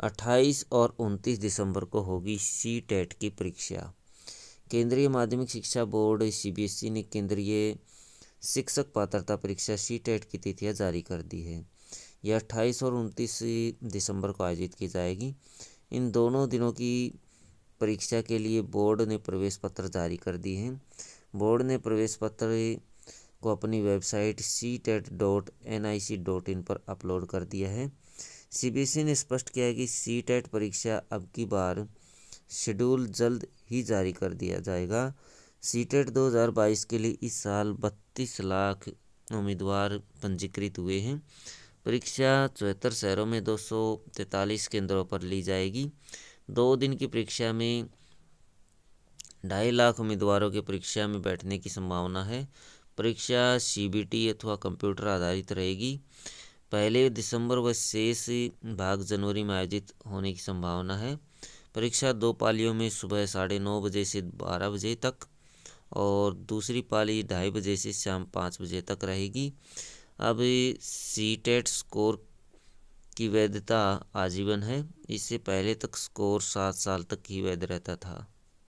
28 और 29 दिसंबर को होगी सी टेट की परीक्षा। केंद्रीय माध्यमिक शिक्षा बोर्ड सीबीएसई ने केंद्रीय शिक्षक पात्रता परीक्षा सी टेट की तिथियाँ जारी कर दी है। यह अट्ठाईस और उनतीस दिसंबर को आयोजित की जाएगी। इन दोनों दिनों की परीक्षा के लिए बोर्ड ने प्रवेश पत्र जारी कर दिए हैं। बोर्ड ने प्रवेश पत्र को अपनी website C TET dot N I C dot in पर अपलोड कर दिया है। सी बी एस ई ने स्पष्ट किया है कि सी टेट परीक्षा अब की बार शेड्यूल जल्द ही जारी कर दिया जाएगा। सी टेट दो हज़ार बाईस के लिए इस साल बत्तीस लाख उम्मीदवार पंजीकृत हुए हैं। परीक्षा चौहत्तर शहरों में दो सौ तैंतालीस केंद्रों पर ली जाएगी। दो दिन की परीक्षा में ढाई लाख उम्मीदवारों के परीक्षा में बैठने की संभावना है। परीक्षा सीबीटी अथवा कंप्यूटर आधारित रहेगी। पहले दिसंबर व शेष भाग जनवरी में आयोजित होने की संभावना है। परीक्षा दो पालियों में सुबह साढ़े नौ बजे से बारह बजे तक और दूसरी पाली ढाई बजे से शाम पाँच बजे तक रहेगी। अब सी टेट स्कोर की वैधता आजीवन है। इससे पहले तक स्कोर सात साल तक ही वैध रहता था।